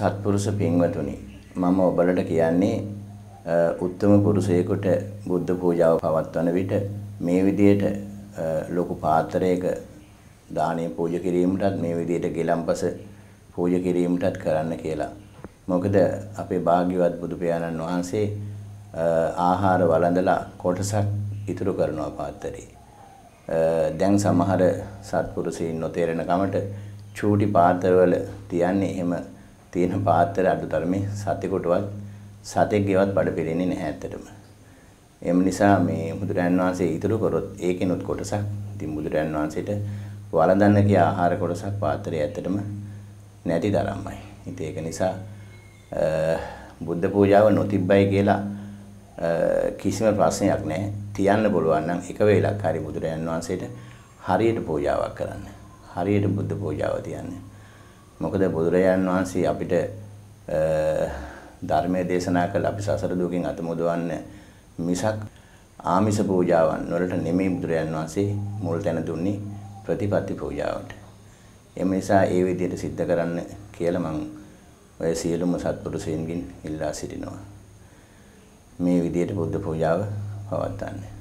සත්පුරුෂ පින්වතුනි මම ඔබලට කියන්නේ උත්තම පුරුෂයෙකුට බුද්ධ පූජාව පවත්වන විට මේ විදියට ලොකු පාත්‍රයක දානය පූජ කිරීමටත් මේ විදියට ගෙලම්පස පූජ කිරීමටත් කරන්න කියලා. මොකද අපේ භාග්‍යවත් බුදු පියාණන් වහන්සේ ආහාර වළඳලා කොටසක් ඉතුරු කරනවා පාත්‍රේ. දැන් සමහර සත්පුරුෂයින් නොතේරෙන කමට චූටි පාත්‍රවල තියන්නේ එහෙම තියෙන පාත්‍ර අඩුතරමේ සතෙකුටවත් සතෙක්ගේවත් බඩ පිරෙන්නේ නැහැ ඇත්තටම. එම නිසා මේ බුදුරයන් වහන්සේ ඉතුරු කරොත් ඒකිනුත් කොටසක් ඉතින් බුදුරයන් වහන්සේට වළඳන්න කිය ආහාර කොටසක් පාත්‍රයේ ඇත්තටම නැති තරම්මයි. ඉතින් ඒක නිසා බුද්ධ පූජාව නොතිබ්බයි කියලා කිසිම ප්‍රශ්නයක් නැහැ. තියන්න පුළුවන් නම් එක වේලක් හරි බුදුරයන් වහන්සේට හරියට පූජාවක් කරන්න. හරියට බුද්ධ පූජාව තියන්නේ. මොකද බුදුරජාණන් වහන්සේ අපිට ධර්මයේ දේශනා කළ අපි සසර දුකින් අත මුදවන්න මිසක් ආමිෂ පූජාවන් වලට නෙමෙයි බුදුරජාණන් වහන්සේ මුල් තැන දුන්නේ ප්‍රතිපත්ති පූජාවට. එම නිසා ඒ විදිහට සිද්ධ කරන්න කියලා මම ඔය සියලුම සත්පුරුෂයන්ගෙන් ඉල්ලා සිටිනවා. මේ විදිහට බුද්ධ පූජාව පවත්වන්නේ